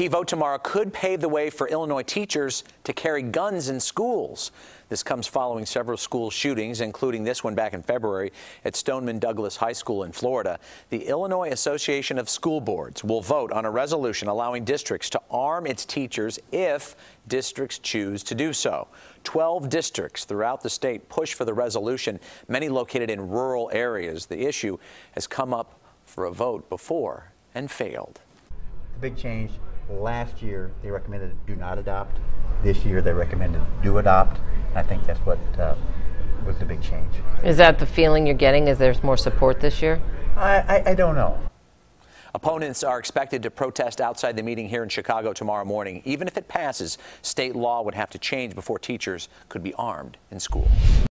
key vote tomorrow could pave the way for Illinois teachers to carry guns in schools. This comes following several school shootings, including this one back in February at Stoneman Douglas High School in Florida. The Illinois Association of School Boards will vote on a resolution allowing districts to arm its teachers if districts choose to do so. 12 districts throughout the state push for the resolution, many located in rural areas. The issue has come up for a vote before and failed. big change. Last year, they recommended do not adopt. This year, they recommended do adopt. I think that's what uh, was the big change. Is that the feeling you're getting? Is there's more support this year? I, I, I don't know. Opponents are expected to protest outside the meeting here in Chicago tomorrow morning. Even if it passes, state law would have to change before teachers could be armed in school.